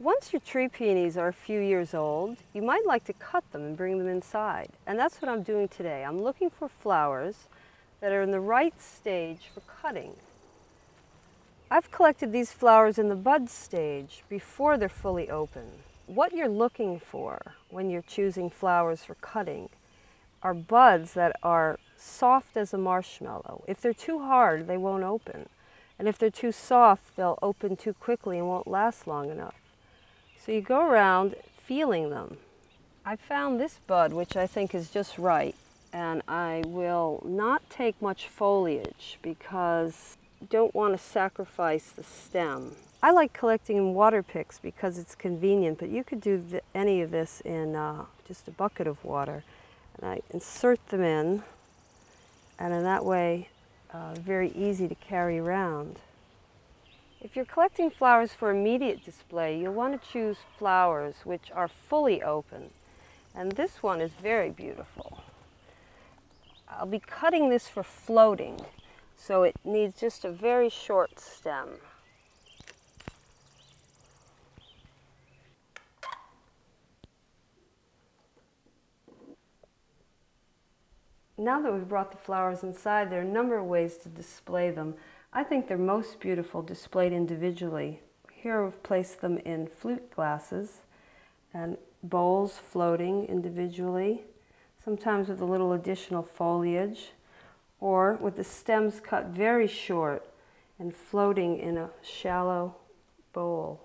Once your tree peonies are a few years old, you might like to cut them and bring them inside. And that's what I'm doing today. I'm looking for flowers that are in the right stage for cutting. I've collected these flowers in the bud stage before they're fully open. What you're looking for when you're choosing flowers for cutting are buds that are soft as a marshmallow. If they're too hard, they won't open. And if they're too soft, they'll open too quickly and won't last long enough. So you go around feeling them. I found this bud, which I think is just right, and I will not take much foliage because I don't want to sacrifice the stem. I like collecting water picks because it's convenient, but you could do any of this in uh, just a bucket of water. And I insert them in, and in that way, uh, very easy to carry around. If you're collecting flowers for immediate display, you'll want to choose flowers which are fully open. And this one is very beautiful. I'll be cutting this for floating. So it needs just a very short stem. Now that we've brought the flowers inside, there are a number of ways to display them. I think they're most beautiful displayed individually. Here we've placed them in flute glasses and bowls floating individually, sometimes with a little additional foliage or with the stems cut very short and floating in a shallow bowl.